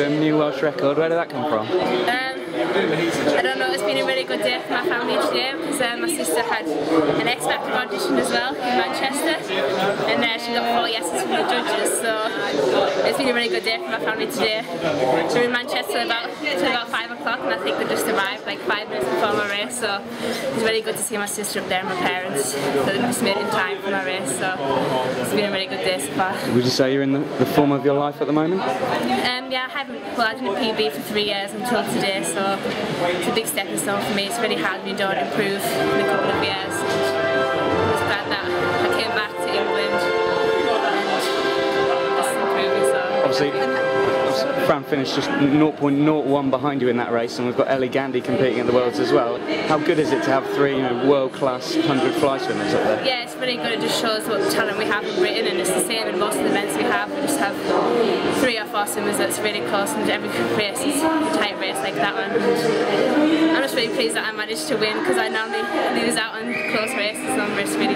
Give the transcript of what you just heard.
swim, new Welsh record. Where did that come from? Um, I don't know, it's been a really good day for my family today because uh, my sister had an X Factor audition as well in Manchester and uh, she got four yeses from the judges so it's been a really good day for my family today. We were in Manchester about, till about 5 o'clock and I think we just arrived like 5 minutes before my race so it's really good to see my sister up there and my parents so they just made it in time for my race so it's been a really good day so far. Would you say you're in the, the form of your life at the moment? Um, yeah, I haven't, well I didn't PB for three years until today so it's a big stepping stone for me. It's really hard me to improve in a couple of years. Obviously, Fran finished just 0.01 behind you in that race, and we've got Ellie Gandy competing at the Worlds as well. How good is it to have three you know, world-class 100 fly swimmers up there? Yeah, it's really good. It just shows what talent we have in Britain, and it's the same in most of the events we have. We just have three or four swimmers that's really close, and every race is a tight race like that one. I'm just really pleased that I managed to win because I normally lose out on close races, so I'm just really